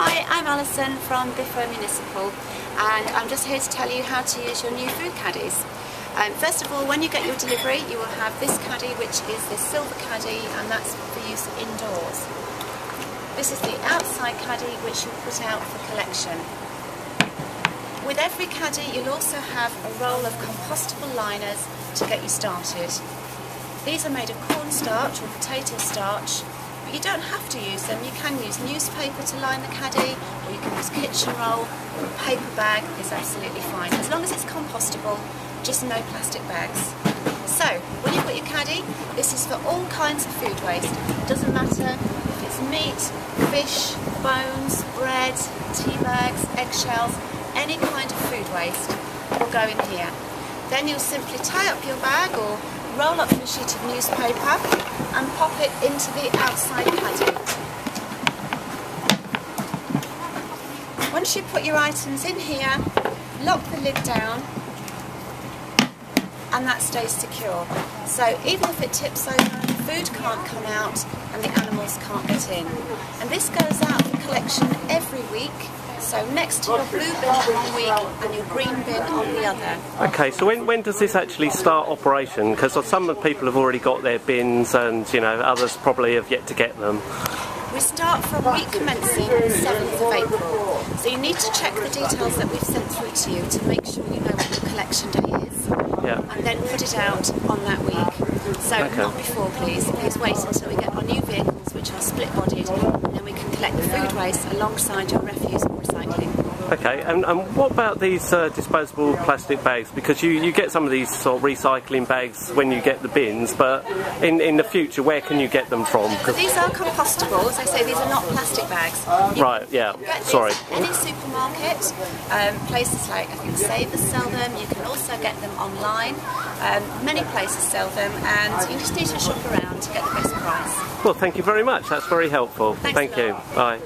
Hi, I'm Alison from Biffa Municipal and I'm just here to tell you how to use your new food caddies. Um, first of all, when you get your delivery you will have this caddy which is the silver caddy and that's for use indoors. This is the outside caddy which you'll put out for collection. With every caddy you'll also have a roll of compostable liners to get you started. These are made of cornstarch or potato starch but you don't have to use them. You can use newspaper to line the caddy, or you can use kitchen roll, or a paper bag is absolutely fine. As long as it's compostable, just no plastic bags. So, when you've got your caddy, this is for all kinds of food waste. It doesn't matter if it's meat, fish, bones, bread, tea bags, eggshells, any kind of food waste will go in here. Then you'll simply tie up your bag or roll up your sheet of newspaper and pop it into the outside caddy. Once you put your items in here, lock the lid down and that stays secure. So even if it tips over, food can't come out and the animals can't get in. And this goes out for collection every week so next to your blue bin on one week and your green bin on the other. Okay, so when, when does this actually start operation? Because some people have already got their bins and, you know, others probably have yet to get them. We start from week commencing the 7th of April. So you need to check the details that we've sent through to you to make sure you know what your collection day is. Yeah. And then put it out on that week. So okay. not before please. Please wait until we get our new vehicles which are split bodied and then we can collect the food waste alongside your refuse Okay, and, and what about these uh, disposable plastic bags? Because you, you get some of these sort of recycling bags when you get the bins, but in, in the future, where can you get them from? Cause these are compostable, as I say, these are not plastic bags. You right, yeah, sorry. Any supermarket, um, places like, I think Savers sell them, you can also get them online. Um, many places sell them, and you just need to shop around to get the best price. Well, thank you very much, that's very helpful. Thanks thank you, bye.